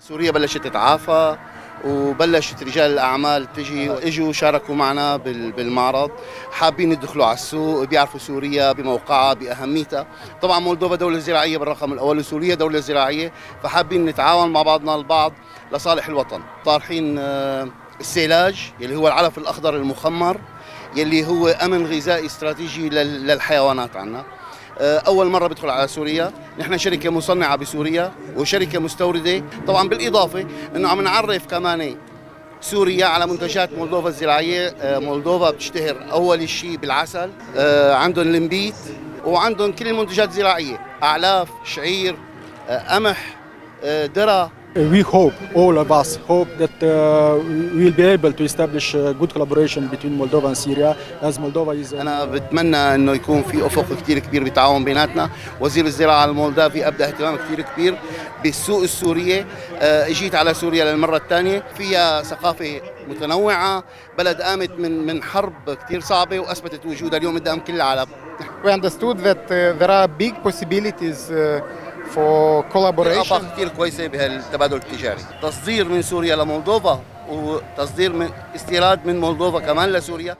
سوريا بلشت تتعافى وبلشت رجال الأعمال تجي وإجوا شاركوا معنا بال- بالمعرض. حابين يدخلوا على السوق بيعرفوا سوريا بموقعها بأهميتها. طبعا مولدوفا دولة زراعية بالرقم الأول وسوريا دولة زراعية. فحابين نتعاون مع بعضنا البعض لصالح الوطن. طارحين آه، السيلاج يلي هو العلف الأخضر المخمر يلي هو أمن غذائي استراتيجي لل- للحيوانات عنا. آه، أول مرة بدخل على سوريا. نحن شركة مصنعة بسوريا وشركة مستوردة. طبعا بالإضافة إنه عم نعرف كمان سوريا على منتجات مولدوفا الزراعية. آه، مولدوفا بتشتهر أول شيء بالعسل. آه، عندهم المبيت وعندهم كل المنتجات الزراعية. أعلاف شعير آه، قمح ذره We hope, all of us hope that uh, we will be able to establish a good collaboration between Moldova and Syria as Moldova is a أنا بتمنى إنه يكون في أفق كثير كبير بالتعاون بيناتنا. وزير الزراعة المولدافي أبدأ اهتمام كثير كبير بالسوق السورية. آه، إجيت على سوريا للمرة الثانية. فيها ثقافة متنوعة بلد قامت من من حرب كثير صعبة وأثبتت وجودها اليوم قدام كل العالم. We understood that uh, there are big possibilities uh, for كثير كويسه بهالتبادل التجاري. تصدير من سوريا لمولدوفا وتصدير من استيراد من مولدوفا كمان لسوريا.